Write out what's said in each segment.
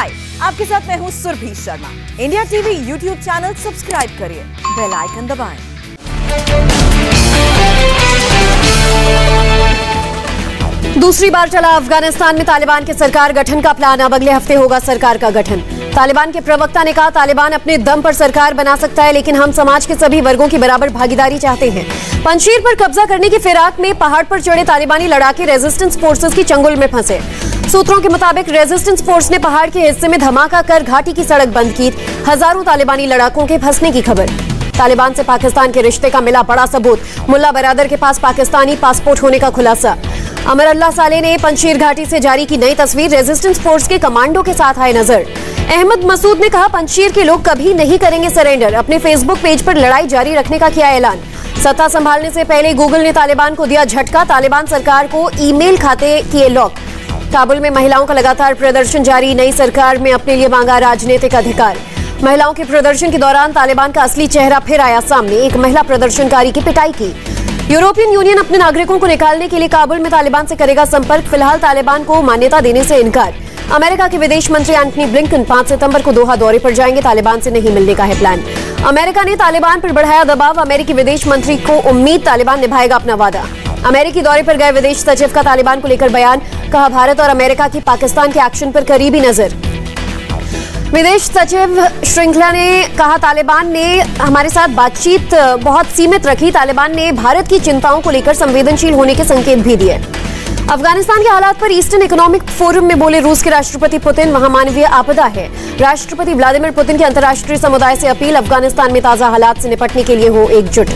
हाय आपके साथ मैं हूँ Surbhi Sharma. India TV YouTube channel subscribe करिए, बेल आइकन दबाएँ। दूसरी बार चला अफ़गानिस्तान में तालिबान के सरकार गठन का प्लान। अब अगले हफ़्ते होगा सरकार का गठन। तालिबान के प्रवक्ता ने कहा, तालिबान अपने दम पर सरकार बना सकता है, लेकिन हम समाज के सभी वर्गों की बराबर भागीदारी चाहते हैं। पंशीर पर कब्जा करने की फिराक में पहाड़ पर चढ़े तालिबानी लड़ाके रेजिस्टेंस फोर्सेज की चंगुल में फंसे। सूत्रों के मुताबिक रेजिस्टेंस फोर्स ने पहाड़ के हिस्से में धमाका कर घाटी की सड़क बंद की। हज़ारों तालिबानी लड़ाकों के फंसने की खबर। तालिबान से पाकिस्तान के रिश्ते का मिला बड़ा सबूत। मुल्ला बरादर के पास पाकिस्तानी पासपोर्ट होने का खुलासा। अमर अल्लाह साले ने पंशीर घाटी से जारी की नई तस्वीर रेजिस्टेंस फोर्स के कमांडो के साथ आए नज़र। अहमद मसूद ने कहा पंशीर के लोग कभी नहीं करेंगे सरेंडर। अपने फेसबुक पेज पर लड़ाई जारी रखने का किया ऐलान। सत्ता संभालने से पहले गूगल ने तालिबान को दिया झटका। तालिबान सरकार को ईमेल खाते किए लॉक। काबुल में महिलाओं का लगातार प्रदर्शन जारी। नई सरकार में अपने लिए मांगा राजनीतिक अधिकार। महिलाओं के प्रदर्शन के दौरान तालिबान का असली चेहरा फिर आया सामने। एक महिला प्रदर्शनकारी की पिटाई की। यूरोपियन यूनियन अपने नागरिकों को निकालने के लिए काबुल में तालिबान से करेगा संपर्क। फ़िलहाल तालिबान को मान्यता देने से इनकार। अमेरिका के विदेश मंत्री एंटनी ब्लिंकन 5 सितंबर को दोहा दौरे पर जाएँगे। तालिबान से नहीं मिलने का है प्लान। अमेरिका ने तालिबान पर बढ़ाया दबाव। अमेरिकी विदेश मंत्री को उम्मीद तालिबान निभाएगा अपना वादा। अमेरिकी दौरे पर गए विदेश सचिव का तालिबान को लेकर बयान। कहा, भारत और अमेरिका की पाकिस्तान के एक्शन पर करीबी नज़र। विदेश सचिव श्रृंखला ने कहा, तालिबान ने हमारे साथ बातचीत बहुत सीमित रखी। तालिबान ने भारत की चिंताओं को लेकर संवेदनशील होने के संकेत भी दिए। अफ़गानिस्तान के हालात पर ईस्टर्न इकोनॉमिक फोरम में बोले रूस के राष्ट्रपति पुतिन, महामानवीय आपदा है। राष्ट्रपति व्लादिमीर पुतिन की अंतर्राष्ट्रीय समुदाय से अपील, अफ़गानिस्तान में ताज़ा हालात से निपटने के लिए हो एकजुट।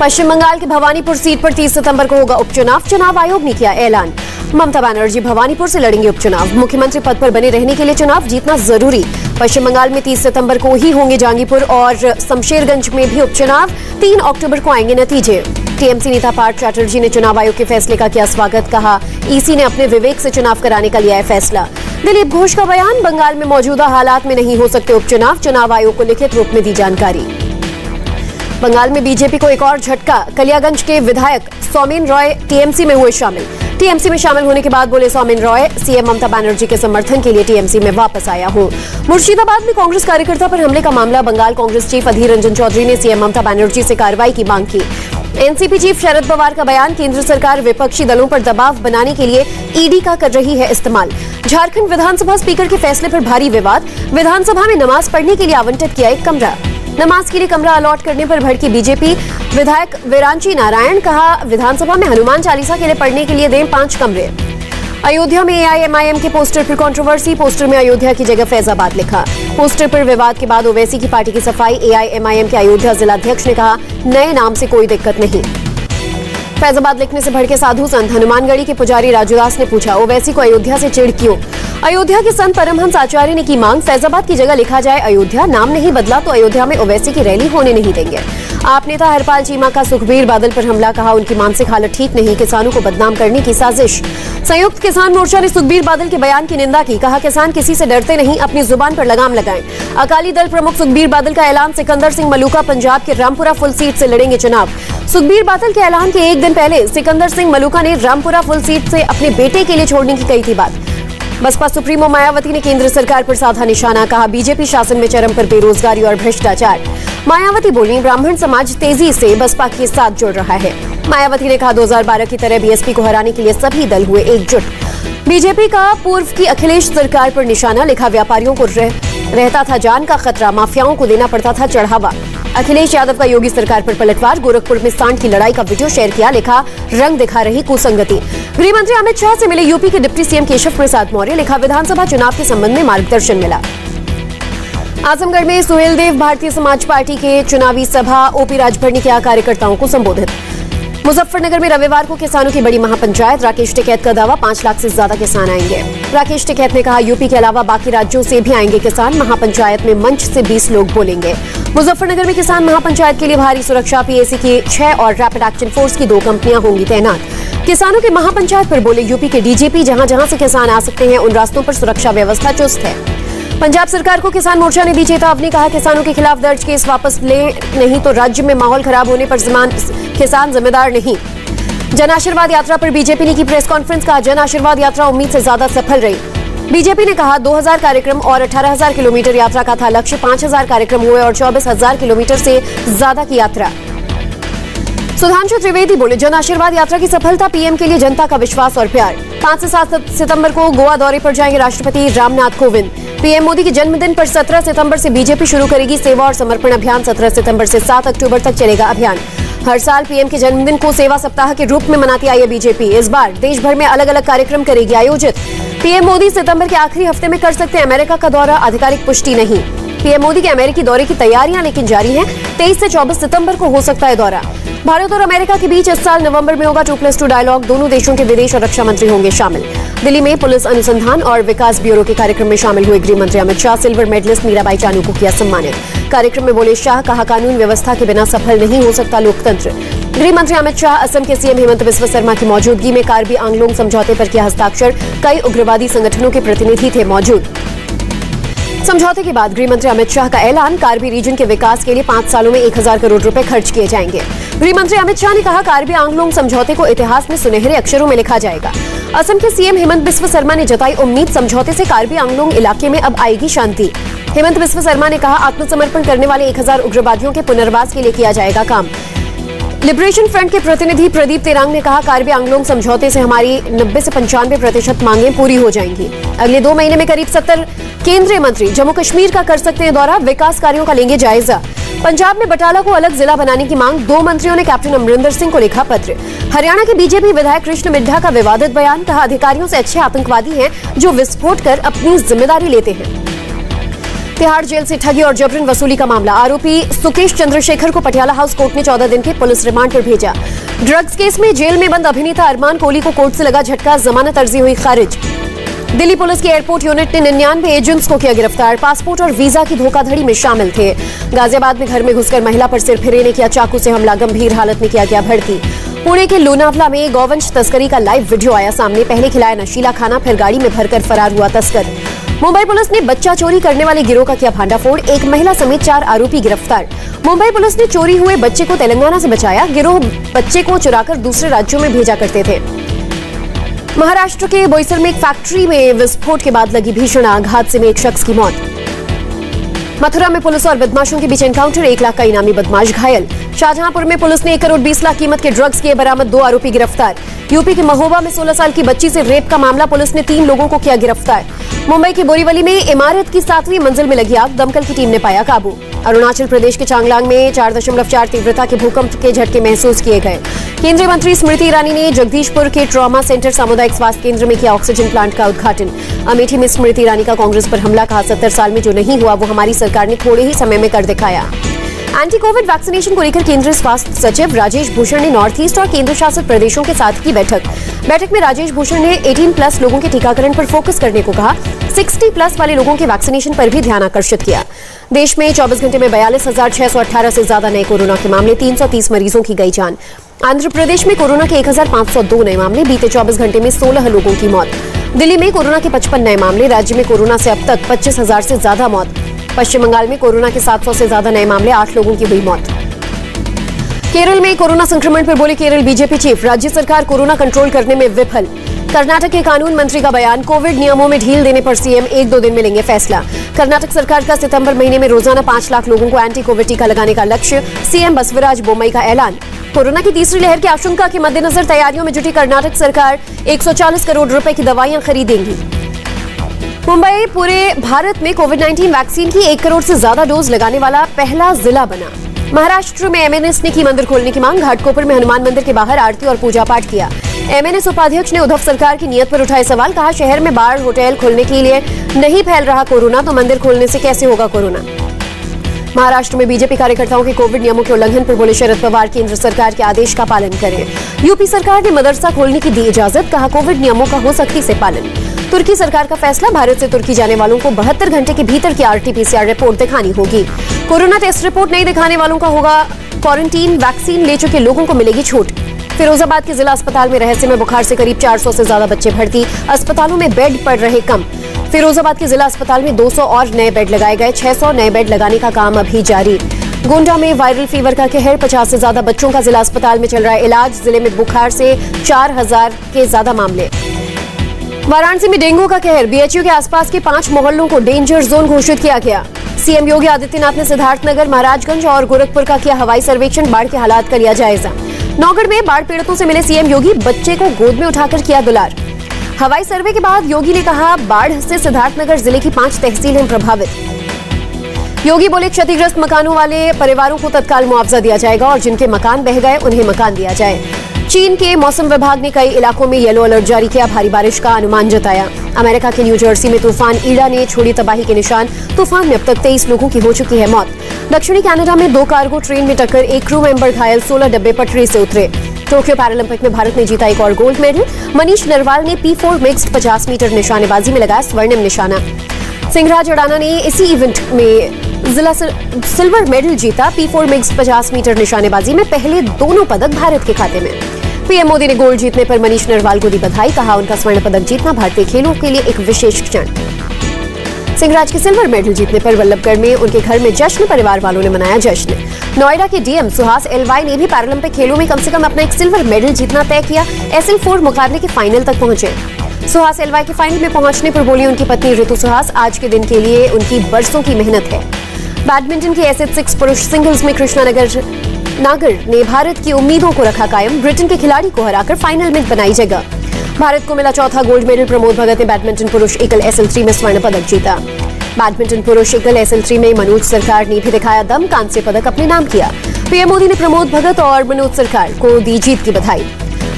पश्चिम बंगाल के भवानीपुर सीट पर 30 सितंबर को होगा उपचुनाव। चुनाव आयोग ने किया ऐलान। ममता बनर्जी भवानीपुर से लड़ेंगे उपचुनाव। मुख्यमंत्री पद पर बने रहने के लिए चुनाव जीतना ज़रूरी। पश्चिम बंगाल में 30 सितंबर को ही होंगे जांगीपुर और शमशेरगंज में भी उपचुनाव। 3 अक्टूबर को आएँगे नतीजे। टीएमसी नेता पार्थ चैटर्जी ने चुनाव आयोग के फैसले का किया स्वागत। कहा, ईसी ने अपने विवेक से चुनाव कराने का लिया है फैसला। दिलीप घोष का बयान, बंगाल में मौजूदा हालात में नहीं हो सकते उपचुनाव। चुनाव आयोग को लिखित रूप में दी जानकारी। बंगाल में बीजेपी को एक और झटका। कलियागंज के विधायक सौमेन रॉय टीएमसी में हुए शामिल। टीएमसी में शामिल होने के बाद बोले सौमेन रॉय, सीएम ममता बनर्जी के समर्थन के लिए टीएमसी में वापस आया हूँ। मुर्शिदाबाद में कांग्रेस कार्यकर्ता पर हमले का मामला, बंगाल कांग्रेस चीफ अधीर रंजन चौधरी ने सीएम ममता बनर्जी से कार्रवाई की मांग की। एनसीपी चीफ शरद पवार का बयान, केंद्र सरकार विपक्षी दलों पर दबाव बनाने के लिए ईडी का कर रही है इस्तेमाल। झारखंड विधानसभा स्पीकर के फैसले पर भारी विवाद, विधानसभा में नमाज़ पढ़ने के लिए आवंटित किया एक कमरा। नमाज़ के लिए कमरा अलॉट करने पर भड़की बीजेपी। विधायक विरांची नारायण कहा, विधानसभा में हनुमान चालीसा के लिए पढ़ने के लिए दें पाँच कमरे। अयोध्या में एआईएमआईएम के पोस्टर पर कंट्रोवर्सी पोस्टर में अयोध्या की जगह फैजाबाद लिखा। पोस्टर पर विवाद के बाद ओवैसी की पार्टी की सफ़ाई एआईएमआईएम के अयोध्या जिलाध्यक्ष ने कहा, नए नाम से कोई दिक्कत नहीं। फैजाबाद लिखने से भड़के साधु संत। हनुमानगढ़ी के पुजारी राजूदास ने पूछा, ओवैसी को अयोध्या से चिड़ क्यों? अयोध्या के संत परमहंस आचार्य ने की मांग। फैजाबाद की जगह लिखा जाए, अयोध्या नाम नहीं बदला तो अयोध्या में ओवैसी की रैली होने नहीं देंगे। आप नेता हरपाल चीमा का सुखबीर बादल पर हमला कहा, उनकी मानसिक हालत ठीक नहीं, किसानों को बदनाम करने की साजिश। संयुक्त किसान मोर्चा ने सुखबीर बादल के बयान की निंदा की, कहा, किसान किसी से डरते नहीं, अपनी ज़ुबान पर लगाम लगाएँ। अकाली दल प्रमुख सुखबीर बादल का ऐलान, सिकंदर सिंह मलूका पंजाब के रामपुरा फुल सीट से लड़ेंगे चुनाव। सुखबीर बादल के ऐलान के एक दिन पहले सिकंदर सिंह मलूका ने रामपुरा फुल सीट से अपने बेटे के लिए छोड़ने की कही थी बात। बसपा सुप्रीमो मायावती ने केंद्र सरकार पर साधा निशाना कहा। बीजेपी शासन में चरम पर बेरोजगारी और भ्रष्टाचार। मायावती बोली ब्राह्मण समाज तेज़ी से बसपा के साथ जुड़ रहा है। मायावती ने कहा 2012 की तरह बीएसपी को हराने के लिए सभी दल हुए एकजुट। बीजेपी का पूर्व की अखिलेश सरकार पर निशाना लिखा व्यापारियों को रह, रहता था जान का खतरा माफियाओं को देना पड़ता था चढ़ावा। अखिलेश यादव का योगी सरकार पर पलटवार, गोरखपुर में सांड की लड़ाई का वीडियो शेयर किया, लिखा, रंग दिखा रही कुसंगति। गृह मंत्री अमित शाह से मिले यूपी के डिप्टी सीएम केशव प्रसाद मौर्य, लिखा, विधानसभा चुनाव के संबंध में मार्गदर्शन मिला। आजमगढ़ में सुहेल देव भारतीय समाज पार्टी के चुनावी सभा, ओपी राजभर ने किया कार्यकर्ताओं को संबोधित। मुजफ्फरनगर में रविवार को किसानों की बड़ी महापंचायत राकेश टिकैत का दावा, पाँच लाख से ज़्यादा किसान आएँगे। राकेश टिकैत ने कहा, यूपी के अलावा बाकी राज्यों से भी आएँगे किसान। महापंचायत में मंच से 20 लोग बोलेंगे। मुजफ्फरनगर में किसान महापंचायत के लिए भारी सुरक्षा, पीएसी की छह और रैपिड एक्शन फोर्स की दो कंपनियाँ होंगी तैनात। किसानों के महापंचायत पर बोले, यूपी के डीजीपी जहाँ जहाँ से किसान आ सकते हैं, उन रास्तों पर सुरक्षा व्यवस्था चुस्त है। पंजाब सरकार को किसान मोर्चा ने दी चेतावनी, कहा किसानों के खिलाफ दर्ज केस वापस ले नहीं तो राज्य में माहौल खराब होने पर किसान जिम्मेदार नहीं। जन आशीर्वाद यात्रा पर बीजेपी ने की प्रेस कॉन्फ्रेंस, कहा जन आशीर्वाद यात्रा उम्मीद से ज़्यादा सफल रही। बीजेपी ने कहा 2000 कार्यक्रम और 18000 किलोमीटर यात्रा का था लक्ष्य 5000 कार्यक्रम हुए और 24000 किलोमीटर से ज़्यादा की यात्रा। सुधांशु त्रिवेदी बोले, जन आशीर्वाद यात्रा की सफलता पीएम के लिए जनता का विश्वास और प्यार। पाँच से सात सितंबर को गोवा दौरे पर जाएँगे राष्ट्रपति रामनाथ कोविंद। पीएम मोदी के जन्मदिन पर 17 सितंबर से बीजेपी शुरू करेगी सेवा और समर्पण अभियान। 17 सितंबर से 7 अक्टूबर तक चलेगा अभियान। हर साल पीएम के जन्मदिन को सेवा सप्ताह के रूप में मनाती आई है बीजेपी। इस बार देश भर में अलग अलग कार्यक्रम करेगी आयोजित। पीएम मोदी सितंबर के आखिरी हफ़्ते में कर सकते हैं अमेरिका का दौरा। आधिकारिक पुष्टि नहीं। पीएम मोदी के अमेरिकी दौरे की तैयारियाँ, लेकिन जारी हैं। 23 से 24 सितंबर को हो सकता है दौरा। भारत और अमेरिका के बीच इस साल नवंबर में होगा टू प्लस टू डायलॉग। दोनों देशों के विदेश और रक्षा मंत्री होंगे शामिल। दिल्ली में पुलिस अनुसंधान और विकास ब्यूरो के कार्यक्रम में शामिल हुए गृह मंत्री अमित शाह। सिल्वर मेडलिस्ट मीराबाई चानू को किया सम्मानित। कार्यक्रम में बोले शाह, कहा, कानून व्यवस्था के बिना सफल नहीं हो सकता लोकतंत्र। गृह मंत्री अमित शाह, असम के सीएम हेमंत बिस्व शर्मा की मौजूदगी में कार्बी आंगलोंग समझौते पर किया हस्ताक्षर। कई उग्रवादी संगठनों के प्रतिनिधि थे मौजूद। समझौते के बाद गृह मंत्री अमित शाह का ऐलान। कार्बी रीजन के विकास के लिए पाँच सालों में एक हज़ार करोड़ रुपए खर्च किए जाएँगे। गृह मंत्री अमित शाह ने कहा, कार्बी आंगलोंग समझौते को इतिहास में सुनहरे अक्षरों में लिखा जाएगा। असम के सीएम हेमंत बिस्व शर्मा ने जताई उम्मीद, समझौते से कार्बी आंगलोंग इलाके में अब आएगी शांति। हेमंत बिस्व शर्मा ने कहा, आत्मसमर्पण करने वाले एक हज़ार उग्रवादियों के पुनर्वास के लिए किया जाएगा काम। लिबरेशन फ्रंट के प्रतिनिधि प्रदीप तेरांग ने कहा, कार्बी आंगलोंग समझौते से हमारी 90 से पंचानवे प्रतिशत मांगे पूरी हो जाएँगी। अगले दो महीने में करीब 70 केंद्रीय मंत्री जम्मू कश्मीर का कर सकते हैं दौरा, विकास कार्यों का लेंगे जायजा। पंजाब में बटाला को अलग जिला बनाने की मांग, दो मंत्रियों ने कैप्टन अमरिंदर सिंह को लिखा पत्र। हरियाणा के बीजेपी विधायक कृष्ण मिड्ढा का विवादित बयान, कहा, अधिकारियों से अच्छे आतंकवादी हैं जो विस्फोट कर अपनी ज़िम्मेदारी लेते हैं। तिहाड़ जेल से ठगी और जबरन वसूली का मामला। आरोपी सुकेश चंद्रशेखर को पटियाला हाउस कोर्ट ने 14 दिन के पुलिस रिमांड पर भेजा। ड्रग्स केस में जेल में बंद अभिनेता अरमान कोहली को कोर्ट से लगा झटका, जमानत अर्जी हुई खारिज। दिल्ली पुलिस की एयरपोर्ट यूनिट ने निन्यानवे एजेंट्स को किया गिरफ़्तार। पासपोर्ट और वीज़ा की धोखाधड़ी में शामिल थे। गाजियाबाद में घर में घुसकर महिला पर सिर फिरे ने किया चाकू से हमला, गंभीर हालत में किया गया भर्ती। पुणे के लोनावला में गौवंश तस्करी का लाइव वीडियो आया सामने। पहले खिलाया नशीला खाना, फिर गाड़ी में भरकर फरार हुआ तस्कर। मुंबई पुलिस ने बच्चा चोरी करने वाले गिरोह का किया भांडाफोड़। एक महिला समेत चार आरोपी गिरफ़्तार। मुंबई पुलिस ने चोरी हुए बच्चे को तेलंगाना से बचाया। गिरोह बच्चे को चुराकर दूसरे राज्यों में भेजा करते थे। महाराष्ट्र के बोईसर में एक फैक्ट्री में विस्फोट के बाद लगी भीषण आग। हादसे में एक शख्स की मौत। मथुरा में पुलिस और बदमाशों के बीच एनकाउंटर। एक लाख का इनामी बदमाश घायल। शाहजहांपुर में पुलिस ने एक करोड़ बीस लाख कीमत के ड्रग्स किए बरामद, दो आरोपी गिरफ़्तार। यूपी के महोबा में 16 साल की बच्ची से रेप का मामला, पुलिस ने तीन लोगों को किया गिरफ़्तार। मुंबई के बोरीवली में इमारत की सातवीं मंजिल में लगी आग, दमकल की टीम ने पाया काबू। अरुणाचल प्रदेश के चांगलांग में चार दशमलव चार तीव्रता के भूकंप के झटके महसूस किए गए। केंद्रीय मंत्री स्मृति ईरानी ने जगदीशपुर के ट्रॉमा सेंटर सामुदायिक स्वास्थ्य केंद्र में किया ऑक्सीजन प्लांट का उद्घाटन। अमेठी में स्मृति ईरानी का कांग्रेस पर हमला, कहा, सत्तर साल में जो नहीं हुआ, वो हमारी सरकार ने थोड़े ही समय में कर दिखाया। एंटी कोविड वैक्सीनेशन को लेकर केंद्रीय स्वास्थ्य सचिव राजेश भूषण ने नॉर्थ ईस्ट और केंद्र शासित प्रदेशों के साथ की बैठक। बैठक में राजेश भूषण ने 18 प्लस लोगों के टीकाकरण पर फोकस करने को कहा। 60 प्लस वाले लोगों के वैक्सीनेशन पर भी ध्यान आकर्षित किया। देश में 24 घंटे में बयालीस से ज़्यादा नए कोरोना के मामले 330 मरीजों की गई जान। आंध्र प्रदेश में कोरोना के 1502 नए मामले बीते 24 घंटे में 16 लोगों की मौत। दिल्ली में कोरोना के 55 नए मामले राज्य में कोरोना से अब तक 25,000 से ज़्यादा मौत। पश्चिम बंगाल में कोरोना के 700 से ज़्यादा नए मामले, आठ लोगों की हुई मौत। केरल में कोरोना संक्रमण पर बोले केरल बीजेपी चीफ, राज्य सरकार कोरोना कंट्रोल करने में विफल। कर्नाटक के कानून मंत्री का बयान, कोविड नियमों में ढील देने पर सीएम एक दो दिन में लेंगे फैसला। कर्नाटक सरकार का सितंबर महीने में रोज़ाना पाँच लाख लोगों को एंटी कोविड टीका लगाने का लक्ष्य, सीएम बसवराज बोमई का ऐलान। कोरोना की तीसरी लहर की आशंका के मद्देनजर तैयारियों में जुटी कर्नाटक सरकार 140 करोड़ रुपए की दवाइयाँ खरीदेंगी। मुंबई पूरे भारत में कोविड 19 वैक्सीन की एक करोड़ से ज़्यादा डोज लगाने वाला पहला जिला बना। महाराष्ट्र में एमएनएस ने की मंदिर खोलने की मांग। घाटकोपर में हनुमान मंदिर के बाहर आरती और पूजा पाठ किया एमएनएस उपाध्यक्ष ने उद्धव सरकार की नियत पर उठाए सवाल, कहा, शहर में बार होटल खोलने के लिए नहीं फैल रहा कोरोना तो मंदिर खोलने से कैसे होगा कोरोना? महाराष्ट्र में बीजेपी कार्यकर्ताओं के कोविड नियमों के उल्लंघन पर बोले शरद पवार, केंद्र सरकार के आदेश का पालन करें। यूपी सरकार ने मदरसा खोलने की दी इजाज़त, कहा, कोविड नियमों का हो सख्ती से पालन। तुर्की सरकार का फैसला, भारत से तुर्की जाने वालों को बहत्तर घंटे के भीतर की आरटीपीसीआर रिपोर्ट दिखानी होगी। कोरोना टेस्ट रिपोर्ट नहीं दिखाने वालों का होगा क्वारंटीन, वैक्सीन ले चुके लोगों को मिलेगी छूट। फिरोजाबाद के जिला अस्पताल में रहस्य में बुखार से करीब 400 से ज़्यादा बच्चे भर्ती, अस्पतालों में बेड पड़ रहे कम। फिरोजाबाद के जिला अस्पताल में 200 और नए बेड लगाए गए 600 नए बेड लगाने का काम अभी जारी। गोंडा में वायरल फीवर का कहर 50 से ज़्यादा बच्चों का जिला अस्पताल में चल रहा है इलाज, ज़िले में बुखार से 4000 के ज़्यादा मामले। वाराणसी में डेंगू का कहर बीएचयू के आसपास के पाँच मोहल्लों को डेंजर जोन घोषित किया गया। सीएम योगी आदित्यनाथ ने सिद्धार्थनगर, महाराजगंज और गोरखपुर का किया हवाई सर्वेक्षण, बाढ़ के हालात का लिया जायजा। नौगढ़ में बाढ़ पीड़ितों से मिले सीएम योगी, बच्चे को गोद में उठाकर किया दुलार। हवाई सर्वे के बाद योगी ने कहा, बाढ़ से सिद्धार्थनगर ज़िले की पाँच तहसीलें प्रभावित। योगी बोले, क्षतिग्रस्त मकानों वाले परिवारों को तत्काल मुआवजा दिया जाएगा और जिनके मकान बह गए, उन्हें मकान दिया जाए। चीन के मौसम विभाग ने कई इलाकों में येलो अलर्ट जारी किया। भारी बारिश का अनुमान जताया। अमेरिका के न्यू जर्सी में तूफ़ान ईडा ने छोड़ी तबाही के निशान। तूफ़ान में अब तक तेईस लोगों की हो चुकी है मौत। दक्षिणी कनाडा में दो कार्गो ट्रेन में टक्कर, एक क्रू मेंबर घायल, सोलह डब्बे पटरी से उतरे। टोक्यो पैरालंपिक में भारत ने जीता एक और गोल्ड मेडल। मनीष नरवाल ने पी फोर मिक्स्ड पचास मीटर निशानेबाजी में लगाया स्वर्णिम निशाना। सिंहराज अडाना ने इसी इवेंट में जिला सिल्वर मेडल जीता पी फोर मिक्स पचास मीटर निशानेबाजी में पहले दोनों पदक भारत के खाते में। पीएम मोदी ने गोल्ड जीतने पर मनीष नरवाल को दी बधाई, कहा उनका स्वर्ण पदक जीतना भारतीय खेलों के लिए एक विशेष क्षण। सिंहराज के सिल्वर मेडल जीतने पर वल्लभगढ़ में उनके घर में जश्न परिवार वालों ने मनाया जश्न। नोएडा के डीएम सुहास एलवाई ने भी पैरालंपिक खेलों में कम से कम अपना एक सिल्वर मेडल जीतना तय किया, एसएल फोर मुकाबले के फाइनल तक पहुँचे। सुहास एलवाई के फाइनल में पहुँचने पर बोली उनकी पत्नी ऋतु सुहास, आज के दिन के लिए उनकी बरसों की मेहनत है। बैडमिंटन के एस सिक्स पुरुष सिंगल्स में कृष्णानगर नागर ने भारत की उम्मीदों को रखा कायम, ब्रिटेन के खिलाड़ी को हराकर फाइनल में बनाई जगह। भारत को मिला चौथा गोल्ड मेडल, प्रमोद भगत ने बैडमिंटन पुरुष एकल एसएल थ्री में स्वर्ण पदक जीता। बैडमिंटन पुरुष एकल एसएल थ्री में मनोज सरकार ने भी दिखाया दम, कांस्य पदक अपने नाम किया। पीएम मोदी ने प्रमोद भगत और मनोज सरकार को दी जीत की बधाई।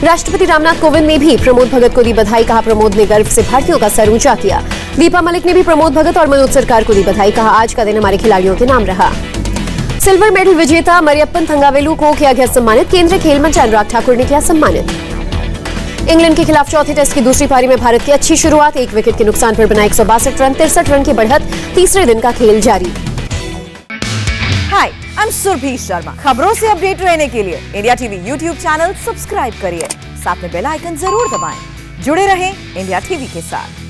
राष्ट्रपति रामनाथ कोविंद ने भी प्रमोद भगत को दी बधाई, कहा प्रमोद ने गर्व से भारतीयों का सर ऊँचा किया। दीपा मलिक ने भी प्रमोद भगत और मनोज सरकार को दी बधाई, कहा आज का दिन हमारे खिलाड़ियों के नाम रहा। सिल्वर मेडल विजेता मरियप्पन थंगावेलू को किया गया सम्मानित, केंद्रीय खेल मंत्री अनुराग ठाकुर ने किया सम्मानित। इंग्लैंड के खिलाफ चौथे टेस्ट की दूसरी पारी में भारत की अच्छी शुरुआत, एक विकेट के नुकसान पर बना एक सौ बासठ रन, तिरसठ रन की बढ़त, तीसरे दिन का खेल जारी। एम सुरभि शर्मा खबरों से अपडेट रहने के लिए India TV YouTube channel subscribe करिए। साथ में बेल आइकन ज़रूर दबाएँ। जुड़े रहें इंडिया टीवी के साथ।